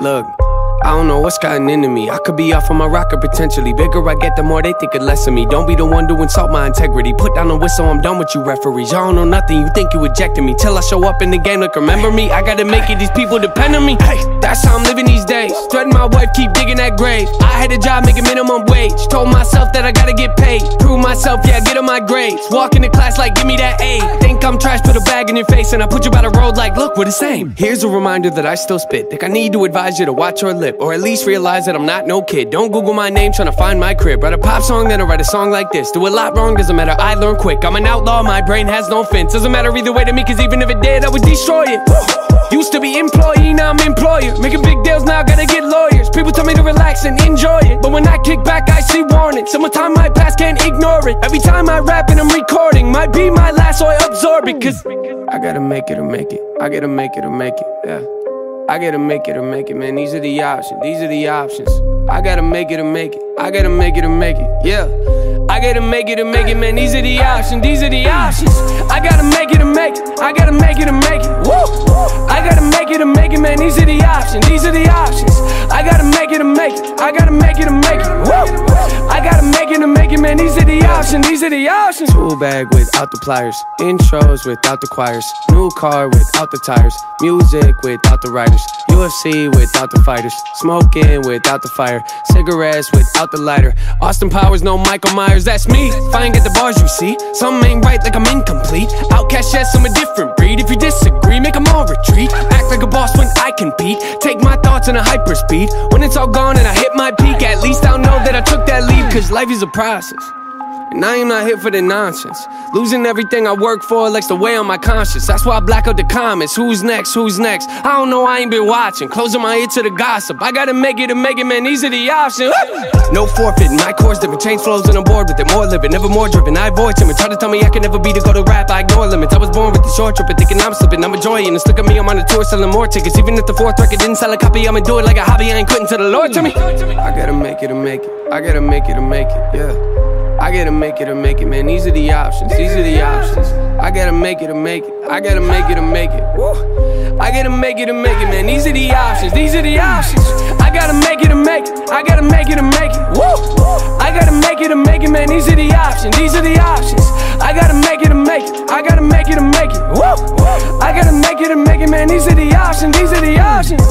Look. I don't know what's gotten into me. I could be off on my rocker potentially. Bigger I get, the more they think it less of me. Don't be the one to insult my integrity. Put down the whistle, I'm done with you referees. Y'all don't know nothing, you think you ejected me. Till I show up in the game, look, remember me. I gotta make it, these people depend on me. Hey, that's how I'm living these days. Threaten my wife, keep digging that grave. I had a job making minimum wage. Told myself that I gotta get paid. Prove myself, yeah, get on my grades. Walk into class like, give me that A. Think I'm trash, put a in your face, and I put you by the road like, look, we're the same. Here's a reminder that I still spit. Think I need to advise you to watch your lip, or at least realize that I'm not no kid. Don't Google my name trying to find my crib. Write a pop song, then I write a song like this. Do a lot wrong, doesn't matter, I learn quick. I'm an outlaw, my brain has no fence. Doesn't matter either way to me, cause even if it did, I would destroy it. Used to be employee, now I'm employer. Making big deals now, I gotta get lawyers. People tell me to relax and enjoy it. But when I kick back, I see warning. Summertime, my past it. Every time I rap and I'm recording, might be my last, so I absorb it. Cause I gotta make it or make it. I gotta make it or make it, yeah. I gotta make it or make it, man. These are the options. These are the options. I gotta make it or make it. I gotta make it or make it. Yeah. I gotta make it or make it, man. These are the options. These are the options. I gotta make it or make it. I gotta make it or make it. Woo! I gotta make it or make it, man. These are the options. These are the options. I gotta make it or make it. I gotta make it or make it. Woo! Gotta make it or make it, man. These are the options. These are the options. Tool bag without the pliers. Intros without the choirs. New car without the tires. Music without the writers. UFC without the fighters. Smoking without the fire. Cigarettes without the lighter. Austin Powers, no Michael Myers. That's me. Ain't get the bars, you see. Something ain't right, like I'm incomplete. Outcast, yes, I'm a different breed. If you disagree, make them all retreat. Act like a boss when I compete. Take my thoughts in a hyper speed. When it's all gone and I hit my peak, at least I'll that I took that leap. Cause life is a process. And I am not here for the nonsense. Losing everything I work for likes to weigh on my conscience. That's why I black out the comments. Who's next? Who's next? I don't know, I ain't been watching. Closing my ear to the gossip. I gotta make it and make it, man. These are the options. no forfeiting. My course different. Change flows and I'm bored with it. More living, never more driven. I avoid and Try to tell me I can never be to go to rap. I ignore limits. I was born with the short trip and thinking I'm slipping. I'm enjoying it. Look at me, I'm on a tour selling more tickets. Even if the fourth record didn't sell a copy, I'ma do it like a hobby. I ain't quitting till the Lord to me. I gotta make it and make it. I gotta make it and make it. Yeah. I gotta make it or make it, man. These are the options. These are the options. I gotta make it or make it. I gotta make it or make it. I gotta make it or make it, man. These are the options. These are the options. I gotta make it or make it. I gotta make it or make it. I gotta make it or make it, man. These are the options. These are the options. I gotta make it or make it. I gotta make it or make it. I gotta make it or make it, man. These are the options. These are the options.